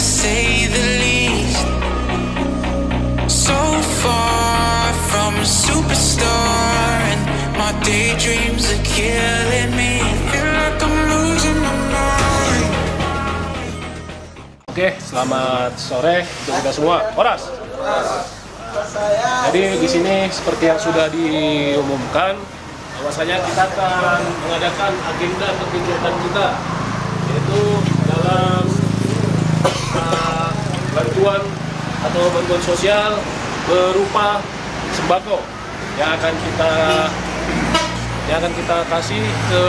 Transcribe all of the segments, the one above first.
say the Oke, selamat sore untuk kita semua. oras. Jadi di sini seperti yang sudah diumumkan, bahwasanya kita akan mengadakan agenda kegiatan kita yaitu bantuan atau bantuan sosial berupa sembako yang akan kita yang akan kita kasih ke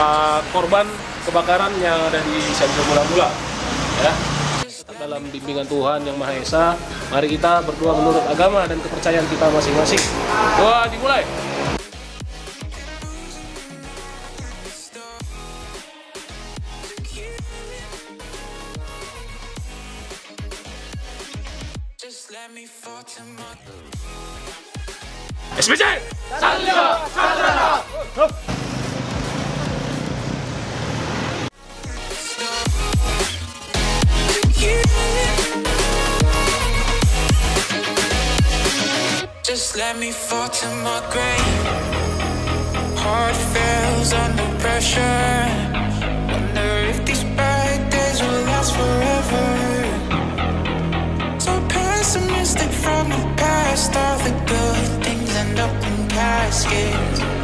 uh, korban kebakaran yang ada di Sentra Mula Mula. Ya. Dalam bimbingan Tuhan yang Maha Esa, mari kita berdoa menurut agama dan kepercayaan kita masing-masing. Doa dimulai. Just let me fall to my SBC! Salja! Salja! Just let me fall to my grave. Heart fails under pressure. Wonder if these bad days will last forever. From the past. All the good things end up in caskets.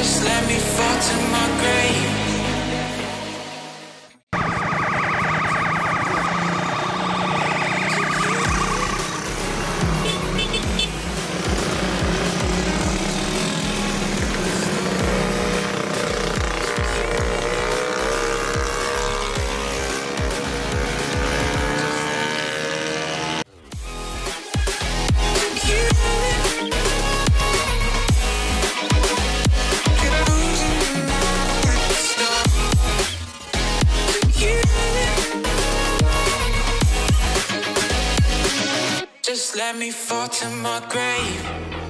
Just let me fall to my grave. To my grave.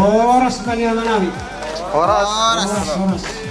Horas. Horas. Horas, horas.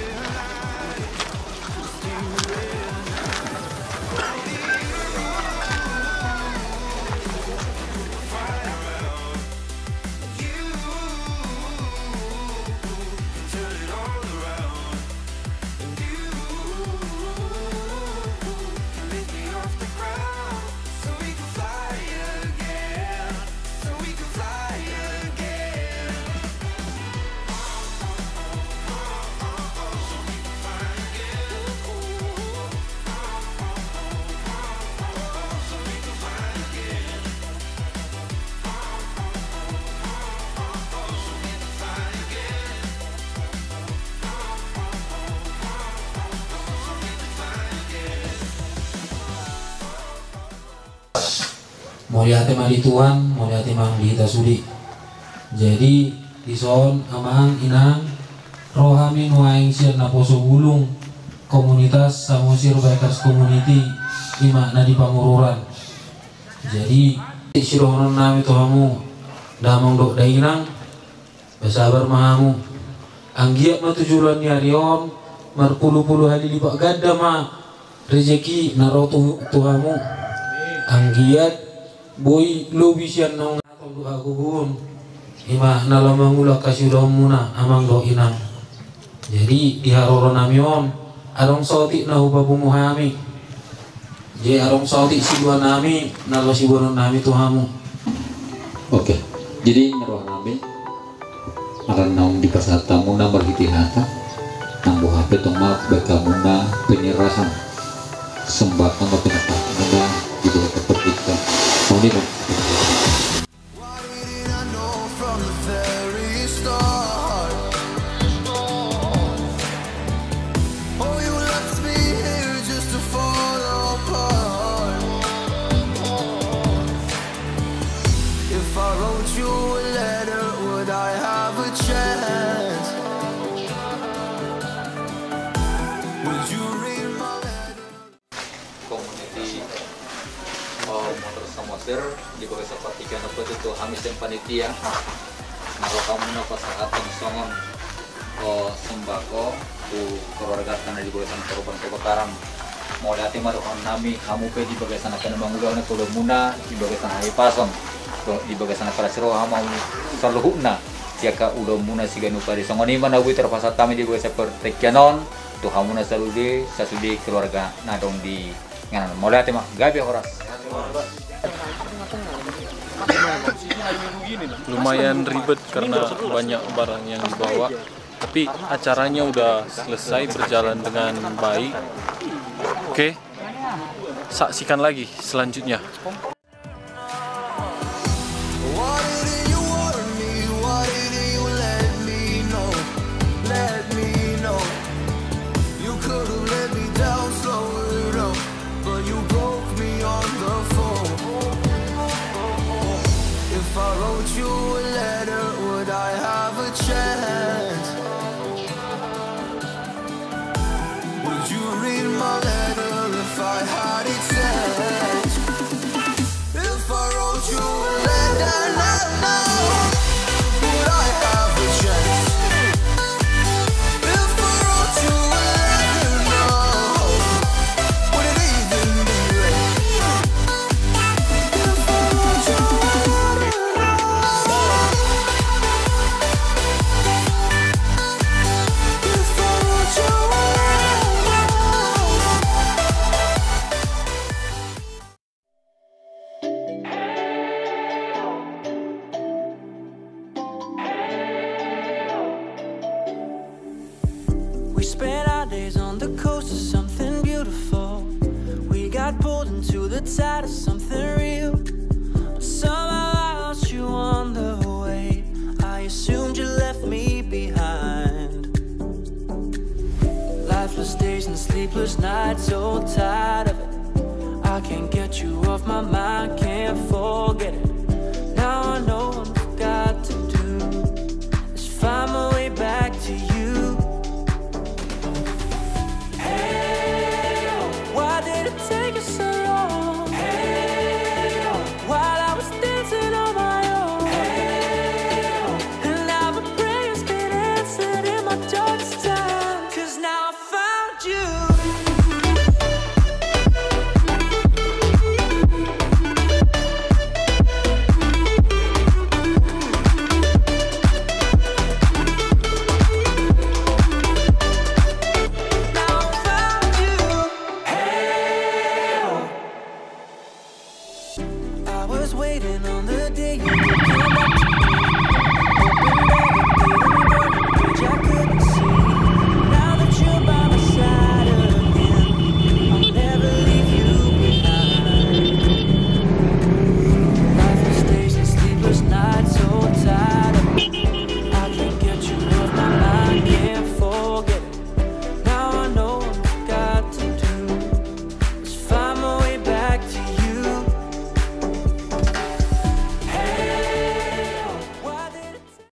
Mau lihat tema di Tuhan mau lihat tema di kita sudi. Jadi di son amang inang rohami nuaing sian na poso bulung komunitas Samosir Bikers Community lima na di pangururan. Jadi sirohonon nami tohamu damang dok dainang bersabar mahamu. Anggiat ma tujuan ni harion marpuluh-puluh hari lipat gada ma rezeki naro tu tuhamu anggiat boy lo bisian nong atau doa kubun ima nalamang ula kasih muna amang do inang. Jadi di haroron namion arong sauti na hubabu muhami. Jadi arong sauti si dua nami nalo si buanon nami tuhamu. Oke, jadi ngeroh nami akan naung di pasata muna berhiti-hata nang buah HP tong maaf beka muna penyerahan sembah bawah keperdikan mau di hamis dan panitia. Kamu na pasahatan songon o sembako tu keluarga tanah di sana korban kebakaran mau lihat maruhan nami kamu pe di bagai sana kena bangulah na kulo muna di bagai sana to di bagai sana para siro hamau saluhuna siaka ulo muna siganu pari songoni mana wi terpasat kami di bagai seperti kianon tu hamuna saludi sasudi keluarga nadong di nganan. Mau lihat mah gabi horas lumayan ribet karena banyak barang yang dibawa. Tapi acaranya udah selesai berjalan dengan baik. Oke saksikan lagi selanjutnya We spent our days on the coast of something beautiful. We got pulled into the tide of something real. But somehow I lost you on the way. I assumed you left me behind. Lifeless days and sleepless nights, so tired of it. I can't get you off my mind, can't forget it.